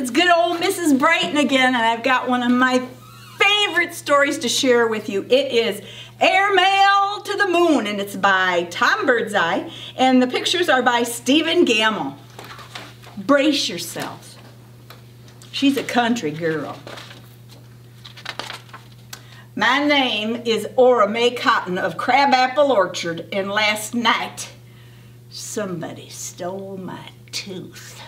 it's good old Mrs. Brighton again, and I've got one of my favorite stories to share with you. It is Airmail to the Moon, and it's by Tom Birdseye, and the pictures are by Stephen Gammell. Brace yourselves. She's a country girl. My name is Ora Mae Cotton of Crabapple Orchard, and last night somebody stole my tooth.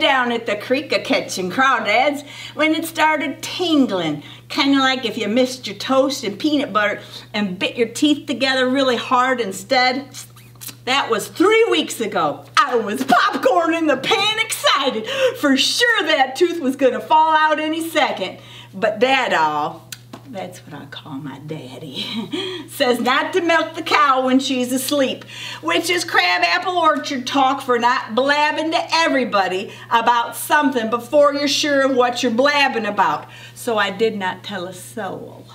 Down at the creek a catching crawdads when it started tingling, kind of like if you missed your toast and peanut butter and bit your teeth together really hard instead. That was three weeks ago. I was popcorn in the pan excited. For sure that tooth was gonna fall out any second. But that all, that's what I call my daddy, says not to milk the cow when she's asleep, which is crabapple orchard talk for not blabbing to everybody about something before you're sure of what you're blabbing about. So I did not tell a soul.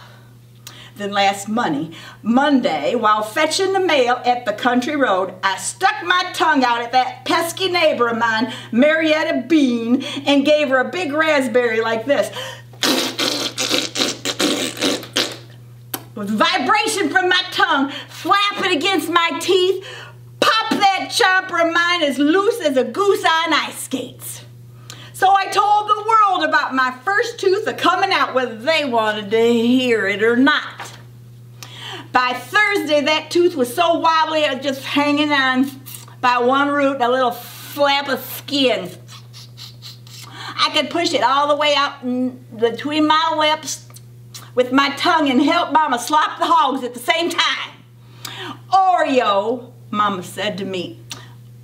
Then last money, Monday, while fetching the mail at the country road, I stuck my tongue out at that pesky neighbor of mine, Marietta Bean, and gave her a big raspberry like this. Vibration from my tongue, flapping against my teeth, pop that chopper of mine as loose as a goose on ice skates. So I told the world about my first tooth a coming out whether they wanted to hear it or not. By Thursday, that tooth was so wobbly I was just hanging on by one root a little flap of skin. I could push it all the way out between my lips with my tongue and help Mama slop the hogs at the same time. Oreo, Mama said to me.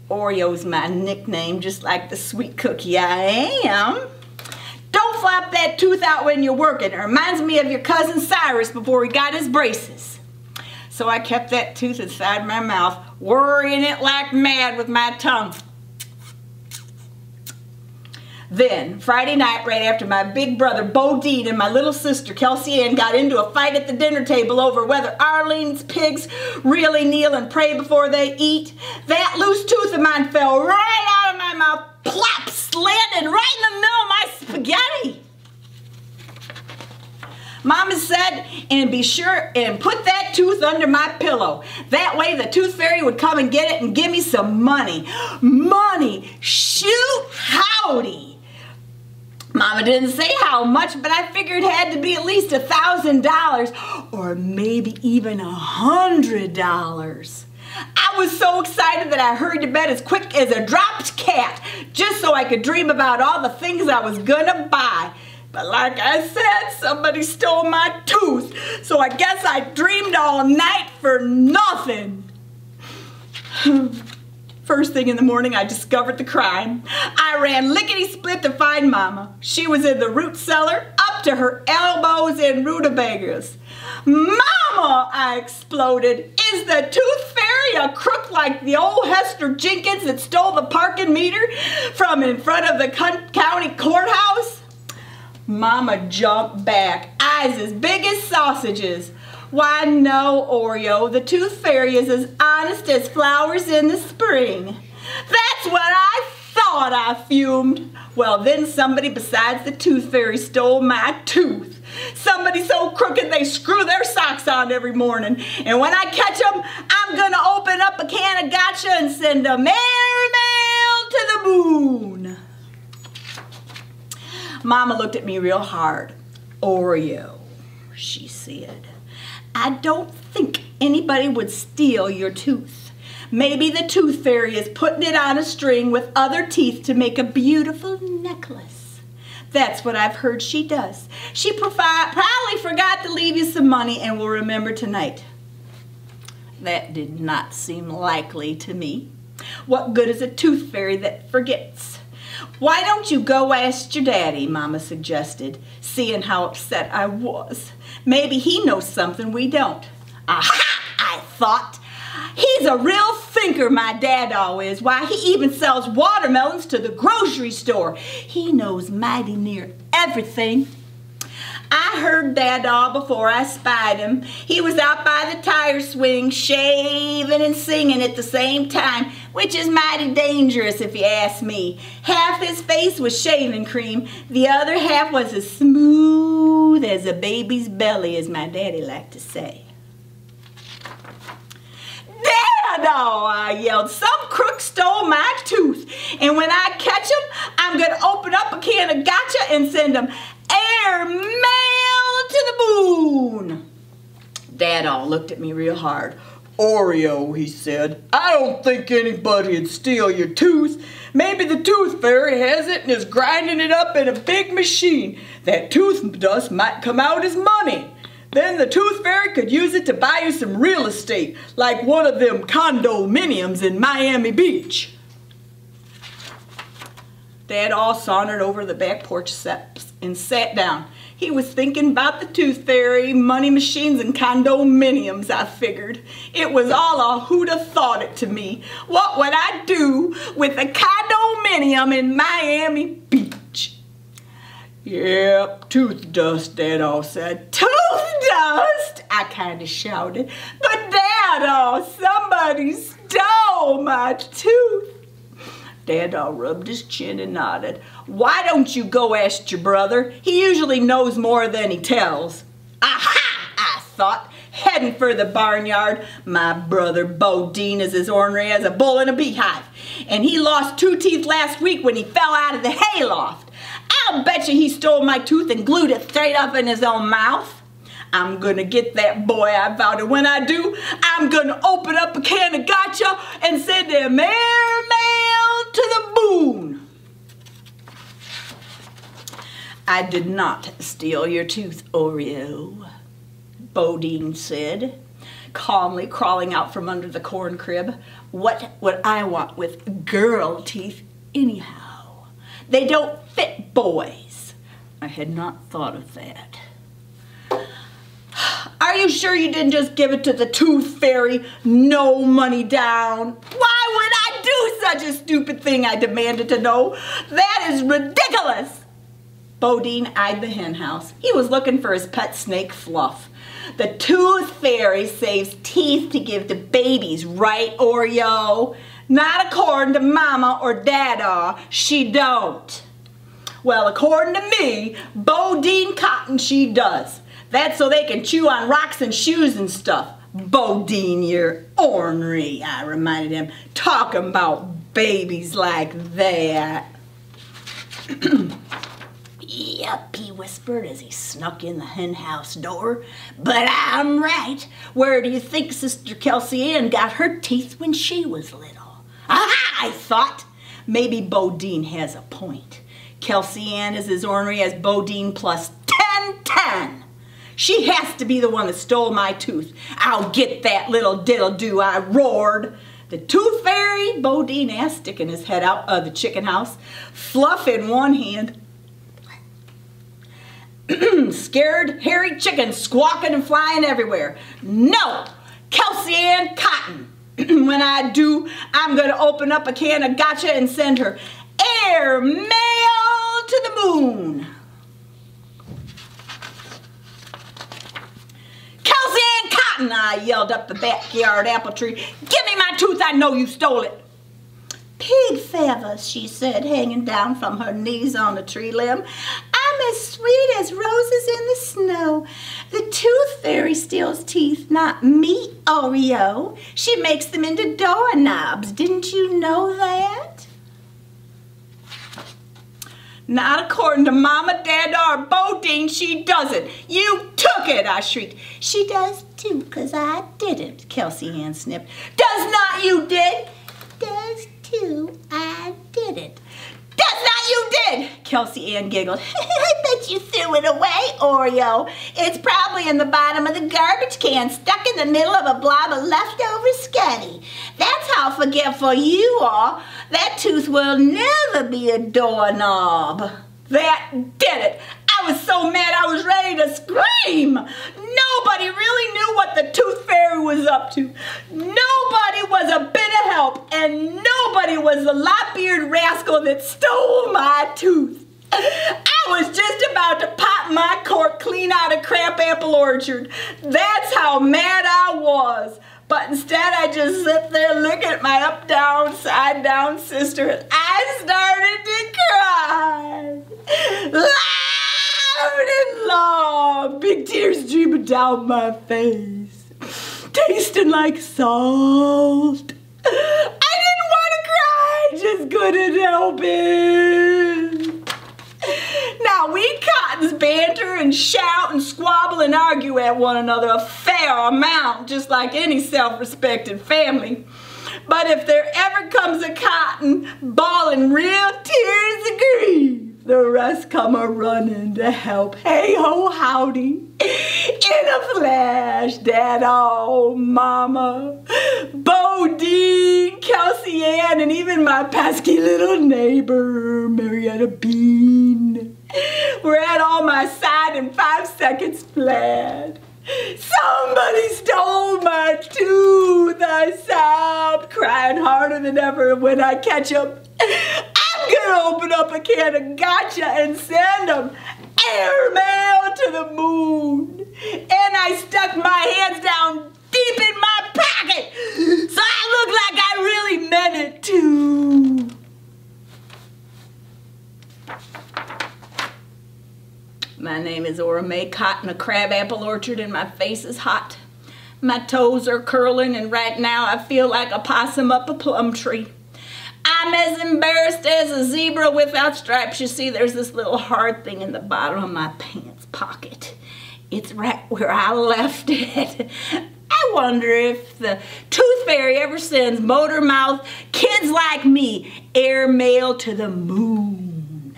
Oreo's my nickname, just like the sweet cookie I am. Don't flop that tooth out when you're working. It reminds me of your cousin Cyrus before he got his braces. So I kept that tooth inside my mouth, worrying it like mad with my tongue. Then, Friday night, right after my big brother Bodine and my little sister Kelsey Ann got into a fight at the dinner table over whether Arlene's pigs really kneel and pray before they eat, that loose tooth of mine fell right out of my mouth, plop, slanted right in the middle of my spaghetti. Mama said, and be sure and put that tooth under my pillow. That way the tooth fairy would come and get it and give me some money. Money! Shoot howdy! Mama didn't say how much, but I figured it had to be at least a thousand dollars or maybe even a hundred dollars. I was so excited that I hurried to bed as quick as a dropped cat just so I could dream about all the things I was gonna buy. But like I said, somebody stole my tooth, so I guess I dreamed all night for nothing. First thing in the morning, I discovered the crime. I ran lickety-split to find Mama. She was in the root cellar, up to her elbows in rutabagas. Mama, I exploded. Is the tooth fairy a crook like the old Hester Jenkins that stole the parking meter from in front of the county courthouse? Mama jumped back, eyes as big as sausages. Why, no, Oreo. The tooth fairy is as honest as flowers in the spring. That's what I thought, I fumed. Well, then somebody besides the tooth fairy stole my tooth. Somebody so crooked they screw their socks on every morning. And when I catch them, I'm going to open up a can of gotcha and send them mail to the moon. Mama looked at me real hard. Oreo, she said. I don't think anybody would steal your tooth. Maybe the tooth fairy is putting it on a string with other teeth to make a beautiful necklace. That's what I've heard she does. She probably forgot to leave you some money and will remember tonight. That did not seem likely to me. What good is a tooth fairy that forgets? Why don't you go ask your daddy, Mama suggested, seeing how upset I was. Maybe he knows something we don't. Aha, I thought. He's a real thinker, my dad always. Why, he even sells watermelons to the grocery store. He knows mighty near everything. I heard Dad all before I spied him. He was out by the tire swing, shaving and singing at the same time which is mighty dangerous if you ask me. Half his face was shaving cream, the other half was as smooth as a baby's belly, as my daddy liked to say. Dad, oh, I yelled, some crook stole my tooth, and when I catch him, I'm gonna open up a can of gotcha and send him mail to the moon. Dad all looked at me real hard. Oreo, he said. I don't think anybody'd steal your tooth. Maybe the tooth fairy has it and is grinding it up in a big machine. That tooth dust might come out as money. Then the tooth fairy could use it to buy you some real estate, like one of them condominiums in Miami Beach. Dad all sauntered over the back porch steps and sat down. He was thinking about the tooth fairy, money machines, and condominiums, I figured. It was all a who'd have thought it to me. What would I do with a condominium in Miami Beach? Yep, tooth dust, Dad all said. Tooth dust? I kind of shouted. But Dad, oh, somebody stole my tooth. Dad all rubbed his chin and nodded. Why don't you go ask your brother? He usually knows more than he tells. Aha! I thought, heading for the barnyard. My brother Bodine is as ornery as a bull in a beehive. And he lost two teeth last week when he fell out of the hayloft. I'll bet you he stole my tooth and glued it straight up in his own mouth. I'm gonna get that boy I vowed, and when I do, I'm gonna open up a can of gotcha and send him air mail to the moon. I did not steal your tooth, Oreo, Bodine said, calmly crawling out from under the corn crib. What would I want with girl teeth anyhow? They don't fit boys. I had not thought of that. Are you sure you didn't just give it to the tooth fairy? No money down. Why would I do such a stupid thing? I demanded to know. That is ridiculous. Bodine eyed the hen house. He was looking for his pet snake Fluff. The tooth fairy saves teeth to give to babies, right, Oreo? Not according to Mama or Dada. She don't. Well, according to me, Bodine Cotton, she does. That's so they can chew on rocks and shoes and stuff. Bodine, you're ornery, I reminded him. Talking about babies like that. yep, he whispered as he snuck in the hen house door. But I'm right. Where do you think Sister Kelsey Ann got her teeth when she was little? Aha, I thought. Maybe Bodine has a point. Kelsey Ann is as ornery as Bodine plus 10 10. She has to be the one that stole my tooth. I'll get that little diddle-do, I roared. The tooth fairy, Bodine asked, sticking his head out of the chicken house, fluff in one hand. Scared, hairy chicken squawking and flying everywhere. No, Kelsey Ann Cotton. when I do, I'm going to open up a can of gotcha and send her air mail to the moon. Kelsey Ann Cotton, I yelled up the backyard apple tree. Give me my tooth, I know you stole it. Pig feathers, she said, hanging down from her knees on the tree limb. I'm as sweet as roses in the snow. The tooth fairy steals teeth, not me, Oreo. She makes them into doorknobs. Didn't you know that? Not according to Mama, Dad, or Bodine, she doesn't. You took it, I shrieked. She does too, because I didn't, Kelsey Ann snipped. Does not you did? Does too, I didn't. Does not you did, Kelsey Ann giggled. I bet you threw it away, Oreo. It's probably in the bottom of the garbage can, stuck in the middle of a blob of leftover scuddy. That's how forgetful you are. That tooth will never be a doorknob. That did it. I was so mad I was ready to scream. Nobody really knew what the tooth fairy was up to. Nobody was a bit of help, and nobody was the lop-eared rascal that stole my tooth. I was just about to pop my cork clean out of Crab Apple Orchard. That's how mad I was. But instead, I just sit there looking at my up, down, side down sister, and I started to cry. And long, big tears streaming down my face, tasting like salt. I didn't want to cry, just couldn't help it. Now, we cottons banter and shout and squabble and argue at one another a fair amount, just like any self-respected family. But if there ever comes a cotton bawling real tears of grief, the rest come a running to help. Hey ho howdy. In a flash, Dad, oh mama, Bodine, Kelsey Ann, and even my pesky little neighbor, Marietta Bean. We're at all my side in five seconds flat. Somebody stole my tooth, I sobbed, crying harder than ever when I catch them. I'm gonna open up a can of gotcha and send them airmail to the moon. And I stuck my hands down deep in my pocket so I looked like I really meant it too. My name is Ora Mae Cotton, a crabapple orchard, and my face is hot. My toes are curling, and right now I feel like a possum up a plum tree. I'm as embarrassed as a zebra without stripes. You see, there's this little hard thing in the bottom of my pants pocket. It's right where I left it. I wonder if the tooth fairy ever sends motor mouth kids like me air mail to the moon.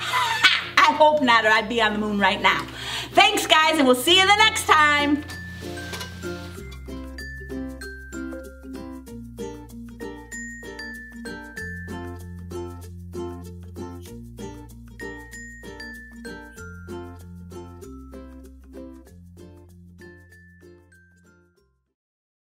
I hope not or I'd be on the moon right now. Thanks guys and we'll see you the next time.